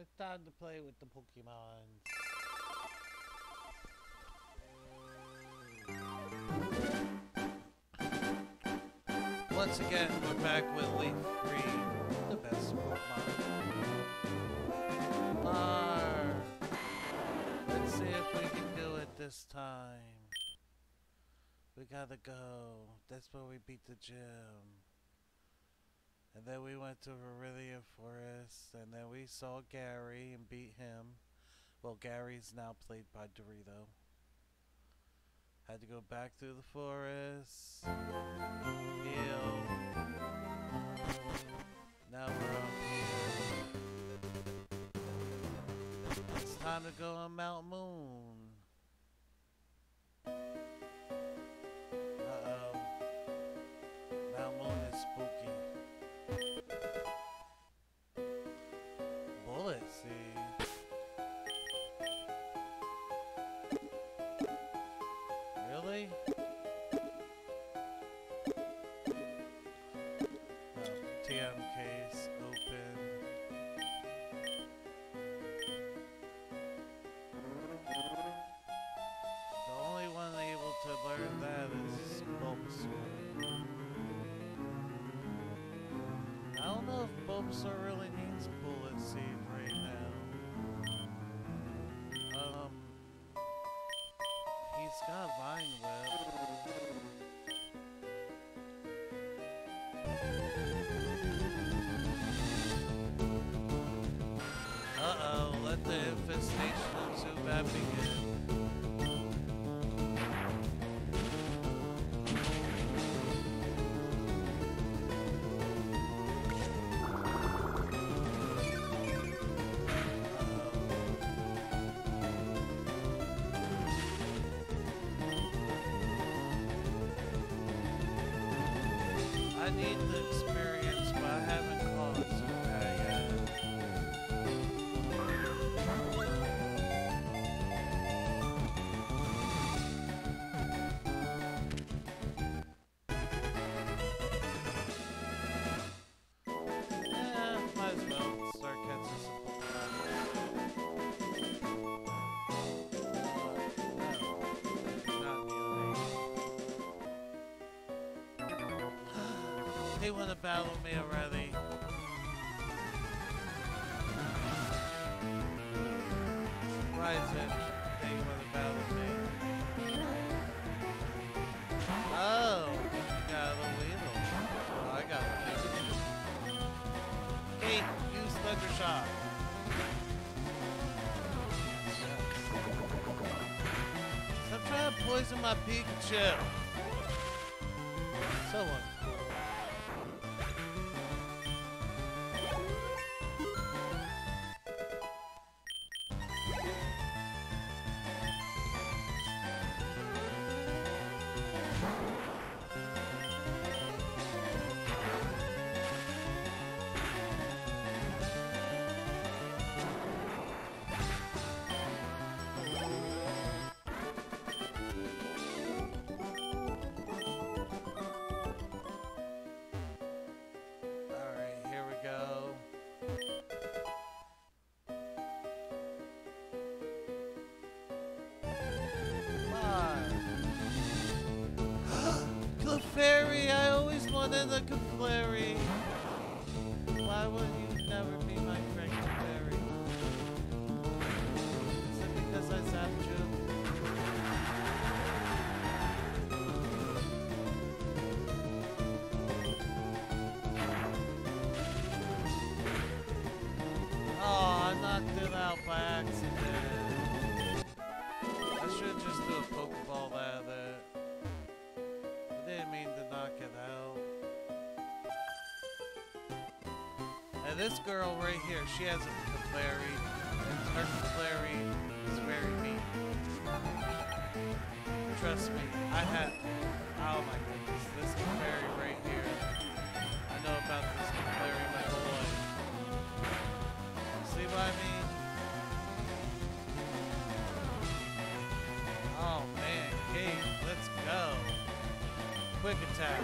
It's time to play with the Pokemon. Once again, we're back with Leaf Green, the best Pokemon. Arr. Let's see if we can do it this time. We gotta go. That's where we beat the gym. And then we went to Viridian Forest, and then we saw Gary and beat him. Well, Gary's now played by Dorito. Had to go back through the forest. Heal. Now we're up here. It's time to go on Mount Moon. The infestation of They want to battle me already. Why is it they want to battle me? Oh, you got a Weedle. Oh, I got Weedle. Hey, use Thunder Shock. Stop trying to poison my Pikachu. So uncool. Wanted a! Why would you never be my And this girl right here, she has a Clefairy, and her Clefairy is very mean. Trust me, I had. Oh my goodness, this Clefairy right here. I know about this Clefairy my whole life. See what I mean? Oh man, Kate, let's go. Quick attack.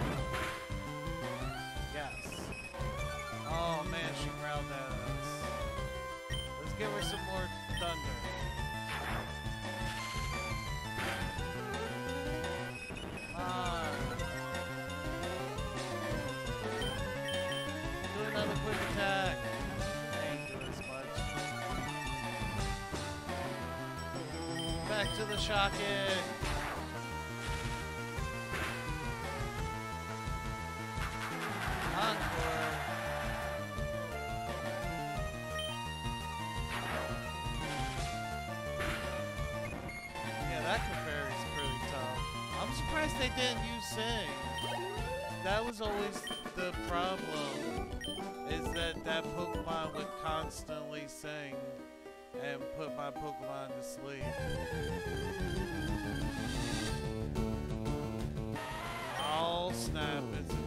Shocking. Encore. Yeah, that pretty tough. I'm surprised they didn't use Sing. That was always the problem, is that that Pokemon would constantly sing and put my Pokemon to sleep. Snap, it's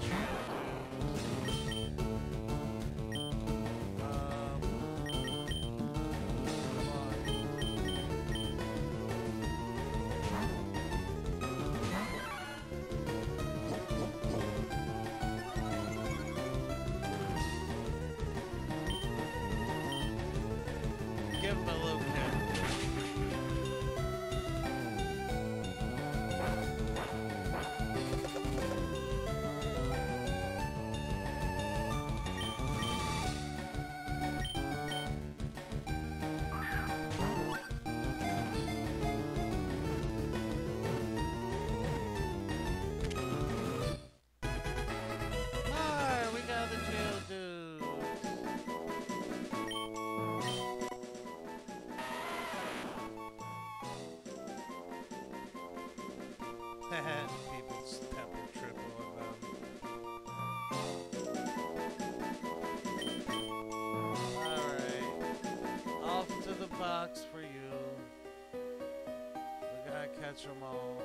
catch them all.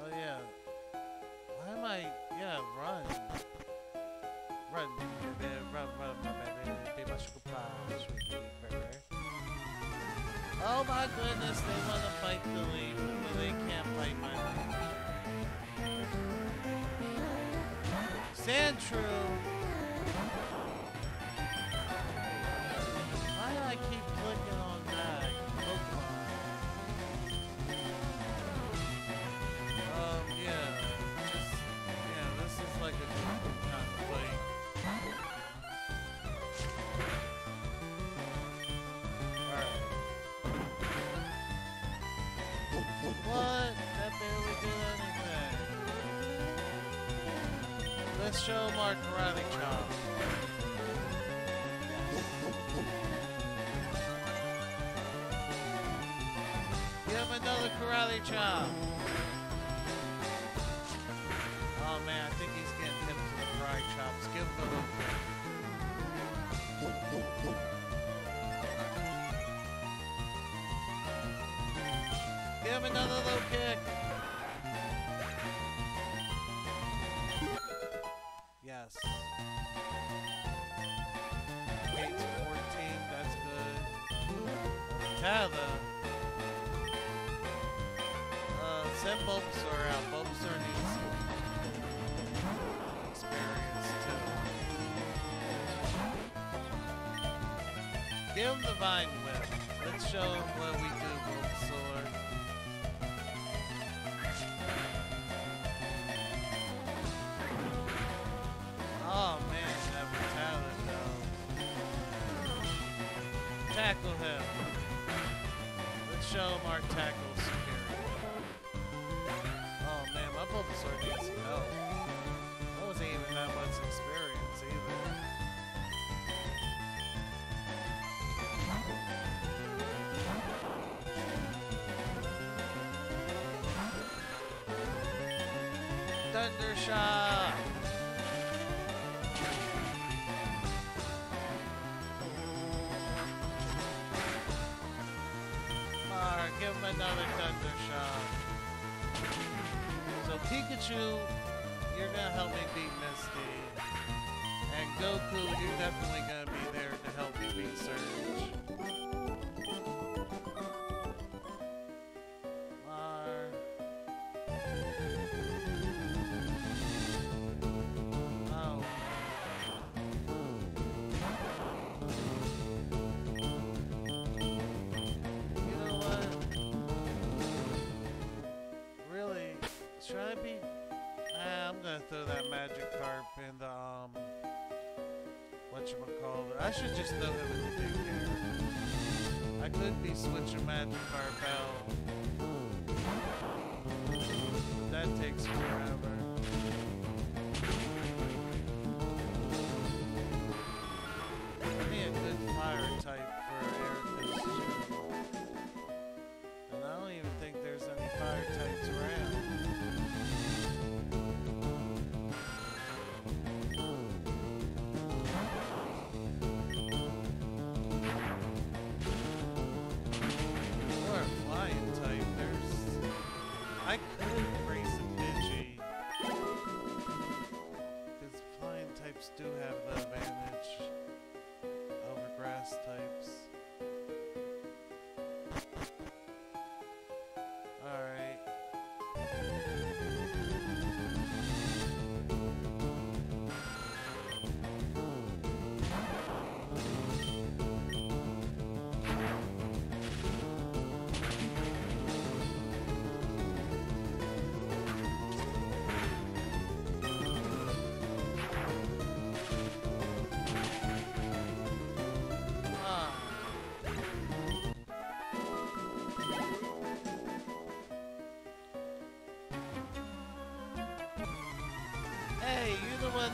Oh yeah. Why am I... Yeah, run. Run, baby, run, run, run, baby, baby, my sugar pie, sweet, baby. Oh my goodness, they want to fight the leaf, but they can't fight my leaf. Sandshrew! Why do I keep clicking Our karate chop. Give him another karate chop. Tava. Uh, send Bulbasaur out. Bulbasaur needs experience too. Give him the Vine Whip. Let's show him what we do, I should just throw him in the big. I could be switching magic or bell. That takes forever.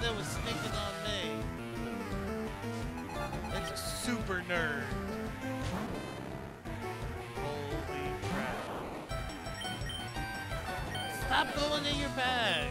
that was sneaking on me. It's a super nerd. Holy crap. Stop going in your bag.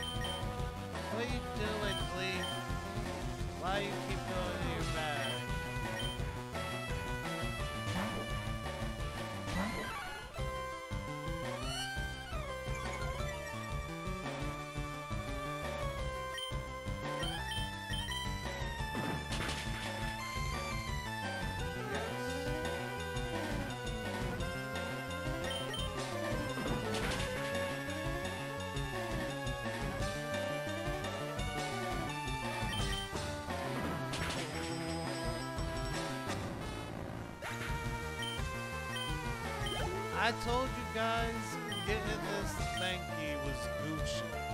I told you guys getting this Spanky was Gucci.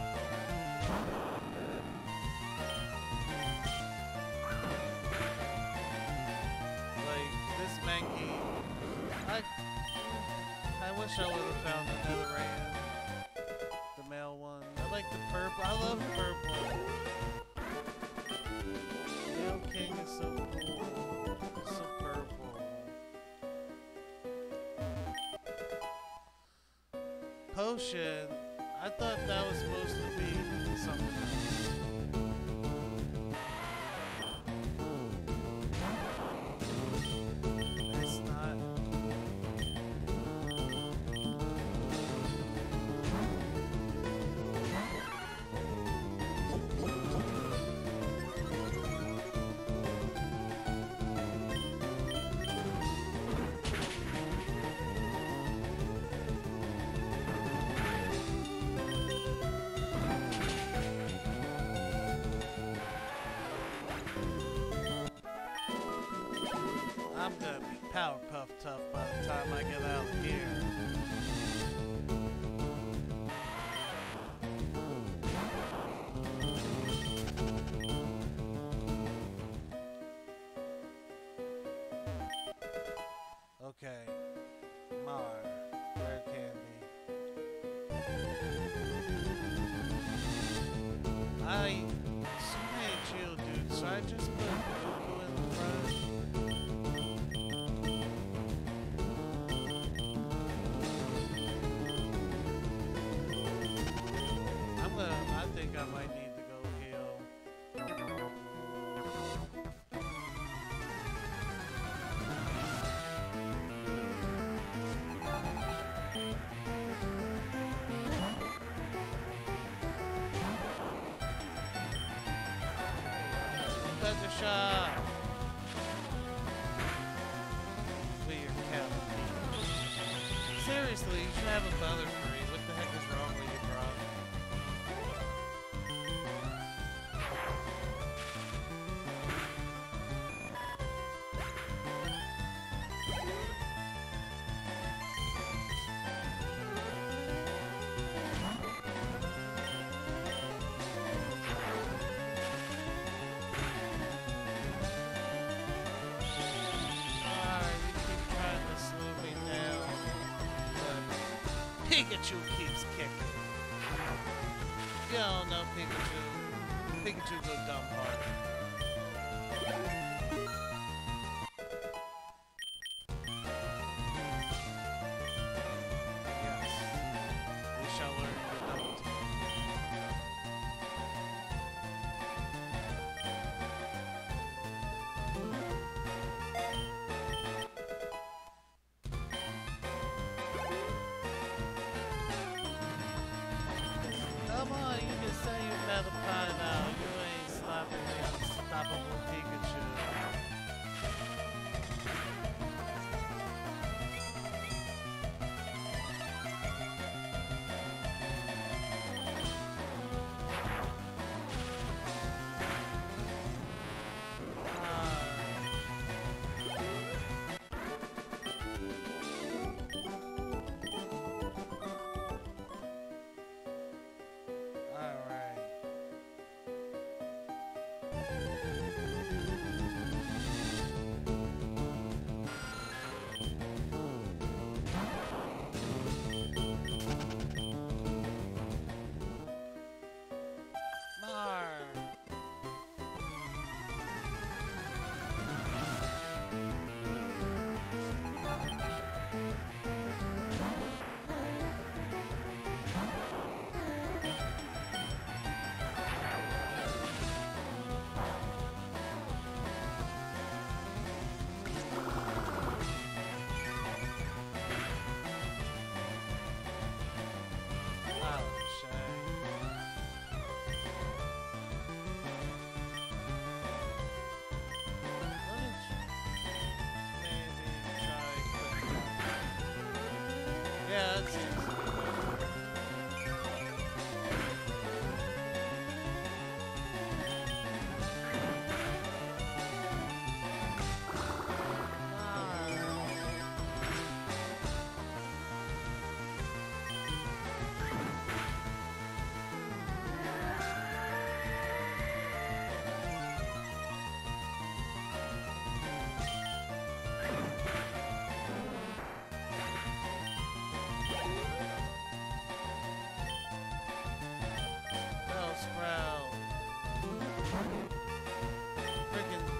I'm gonna be Powerpuff Tough by the time I get out of here. have a father. Pikachu keeps kicking. You don't know Pikachu. Pikachu go dumb hard.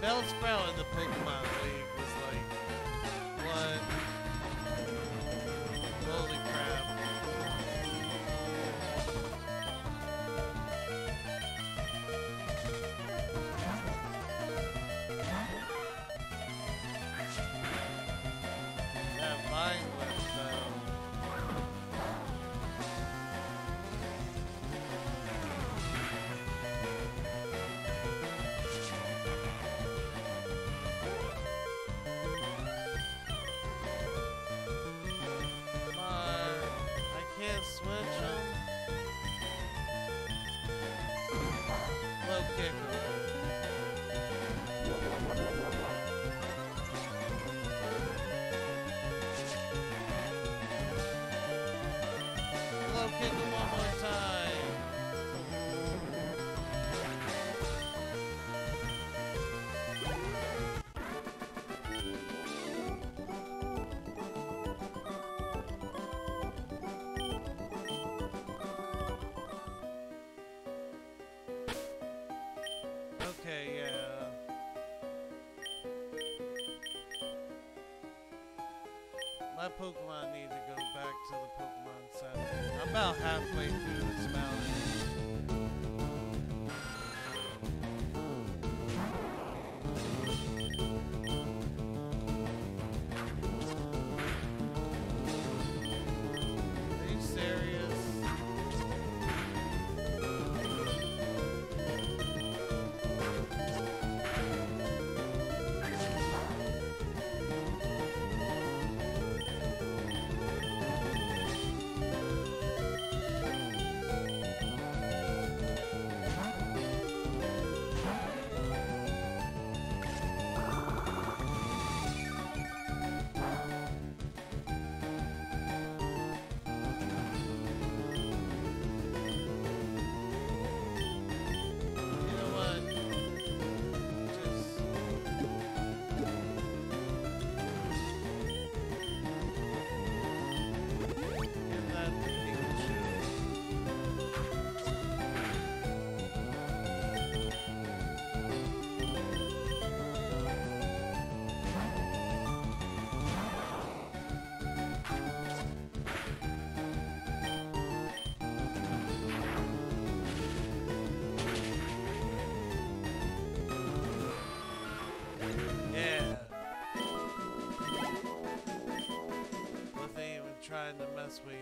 Bellsprout in the Pokemon. Dick. Pokemon need to go back to the Pokemon Center. I'm about halfway through this mountain. Mess with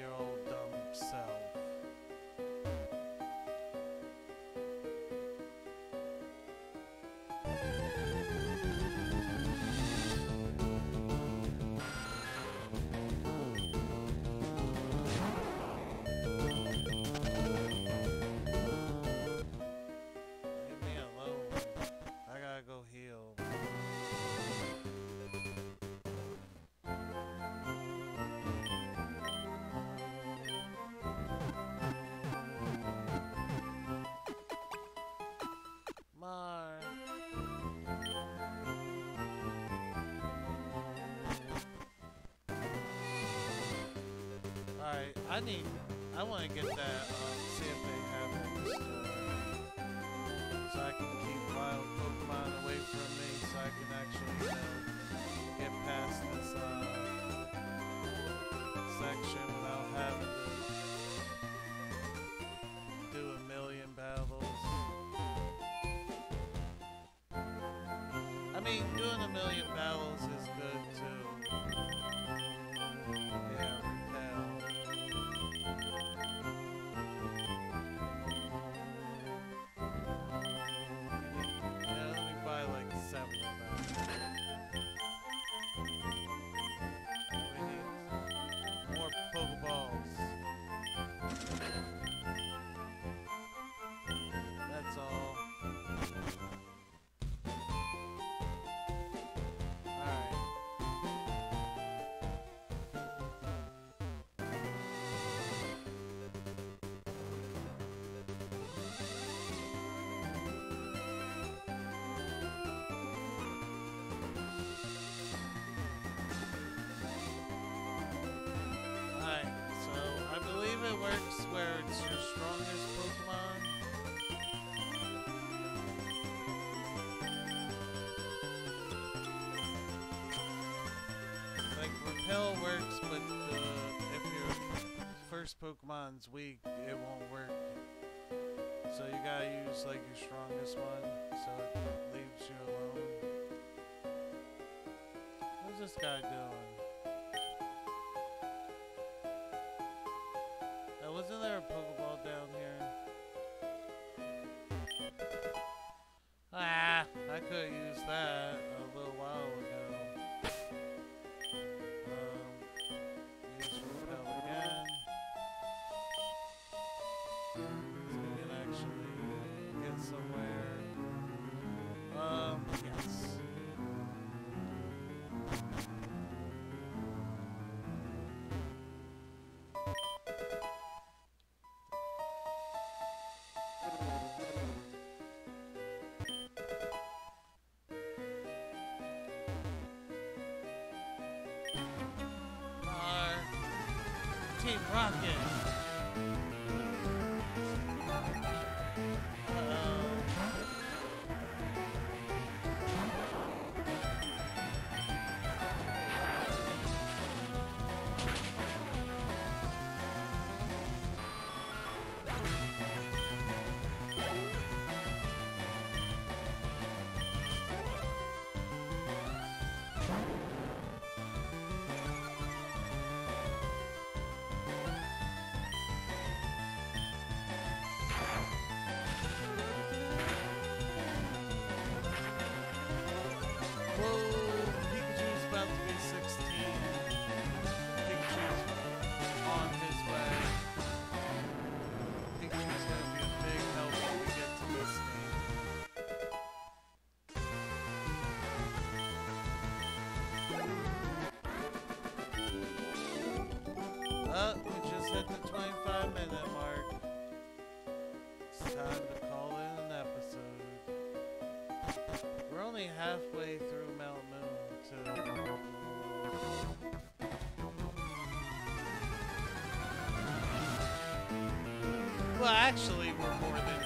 I need. I want to get that, um, see if they have it in the store. So I can keep wild Pokemon away from me so I can actually, know, get past this, uh, section without having to do a million battles. I mean, doing a million battles it works where it's your strongest Pokemon. Like Repel works, but uh, if your first Pokemon's weak, it won't work. So you gotta use like your strongest one, so it leaves you alone. What's this guy doing? Get somewhere. Um, yes. Team Rocket. Halfway through Mount Moon, too. Well, actually, we're more than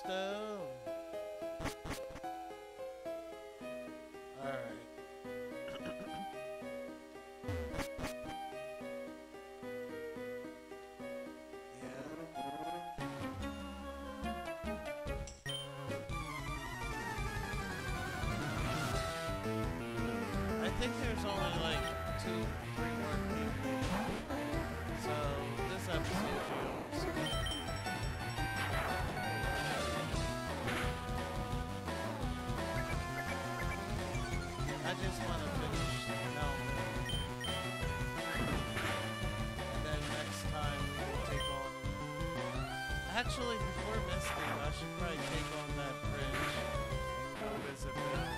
stone. Alright. I think there's only like two, three more people. So this episode to finish Melvin. And then next time we will take on. Actually, before Misty, I should probably take on that bridge and go visit Bill.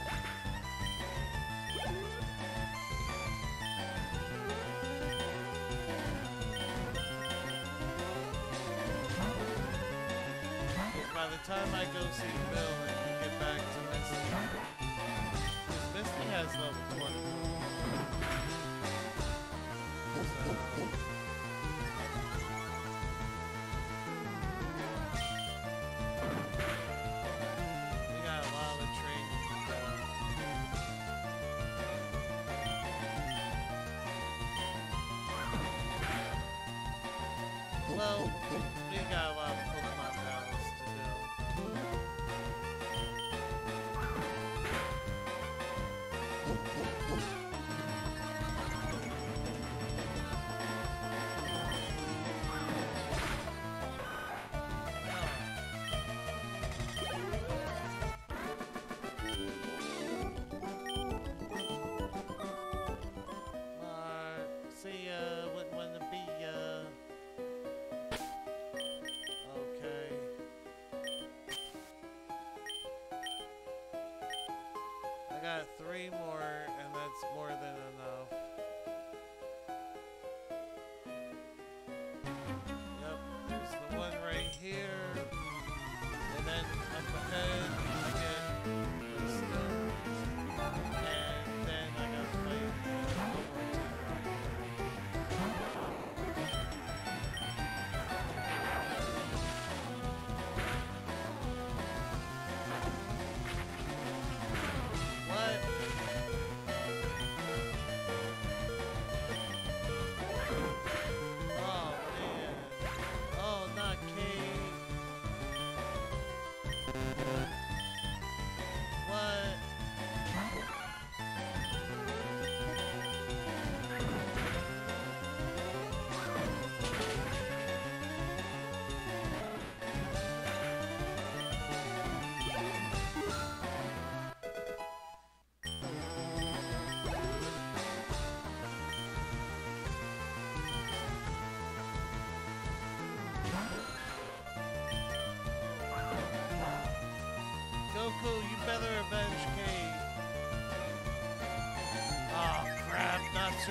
By the time I go see Bill and get back to Misty has level 20. So, we got a go. Well, we got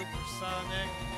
supersonic. Oh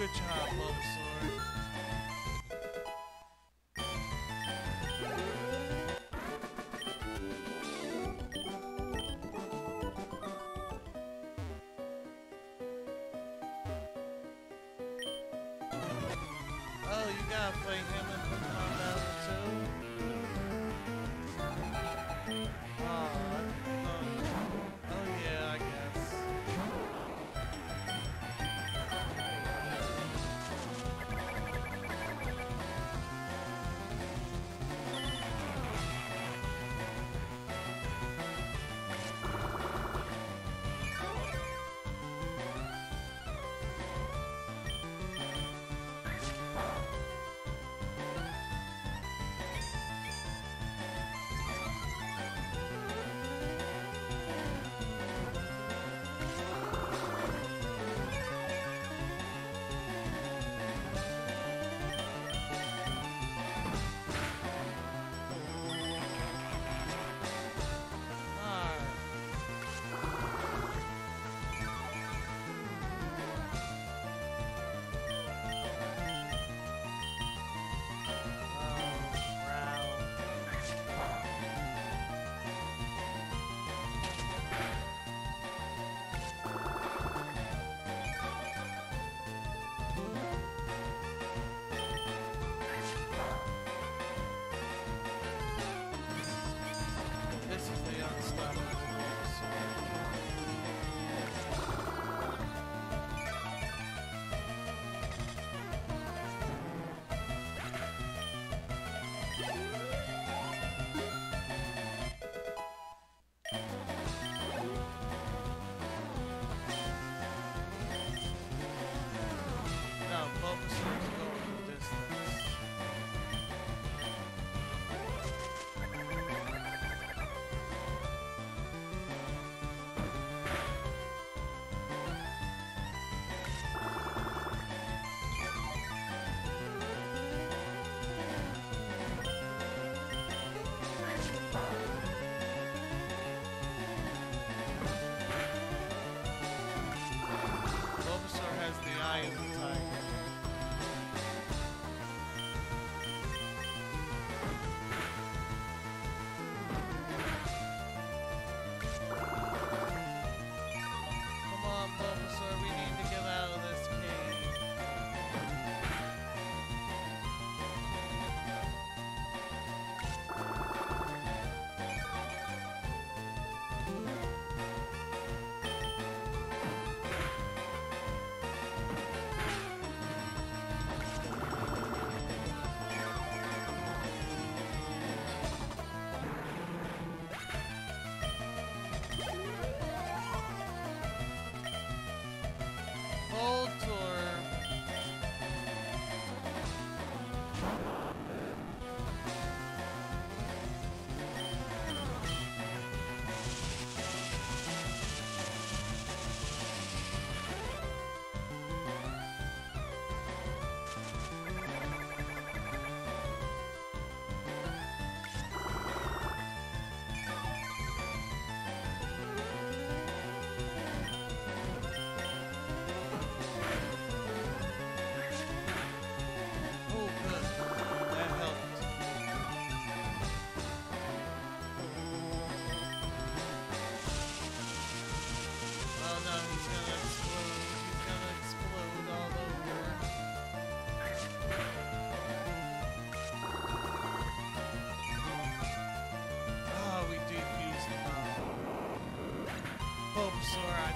Good job, Bulbasaur. Oh, you gotta fight him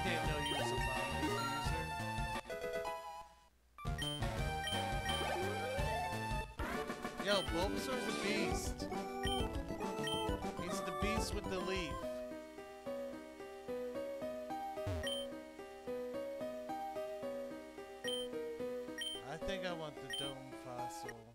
didn't know you was a diffuser. Yo, Bulbasaur's a beast. He's the beast with the leaf. I think I want the dome fossil.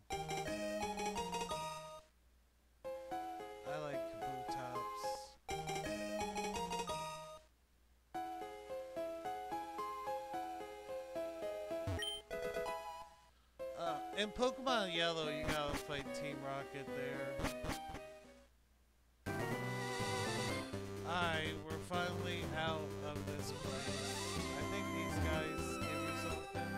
in Pokemon Yellow, you gotta fight Team Rocket there. Alright, we're finally out of this place. I think these guys give you something.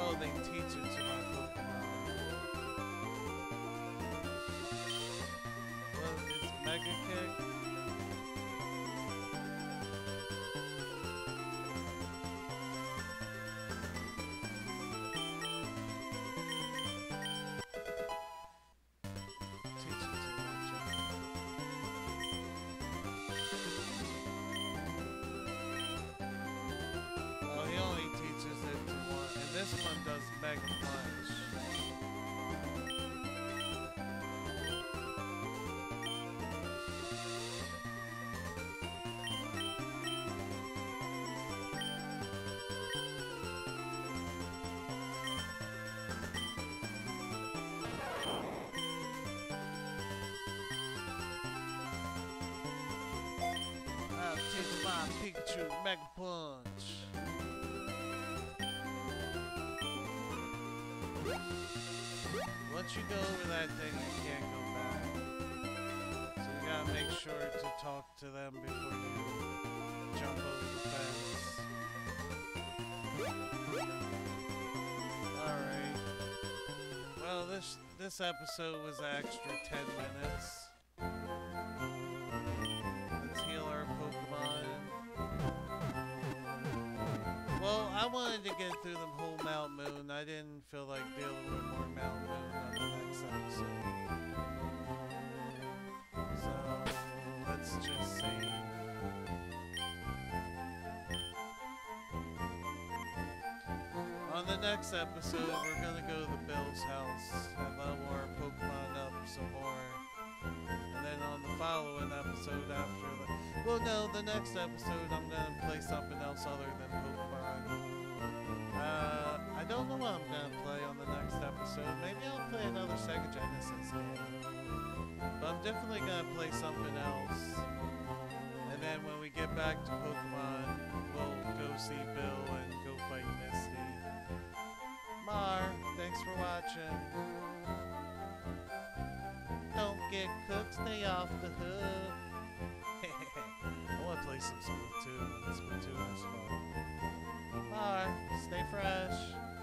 Oh, they teach you this one does Mega Punch. I'll my Pikachu Mega Punch. Once you go over that thing, you can't go back. So you gotta make sure to talk to them before you jump over the fence. Alright. Well, this this episode was extra 10 minutes. To get through the whole Mount Moon. I didn't feel like dealing with more Mount Moon on the next episode. So, let's just see. On the next episode, we're gonna go to the Bill's house and level our Pokemon up some more. And then on the following episode after the well no, the next episode I'm gonna play something else other than Pokemon. Uh I don't know what I'm gonna play on the next episode. Maybe I'll play another Sega Genesis game. But I'm definitely gonna play something else. And then when we get back to Pokemon, we'll go see Bill and go fight Misty. Mar, thanks for watching. Don't get cooked, stay off the hook. I want to play some Splatoon. Splatoon is fun. Mar, stay fresh.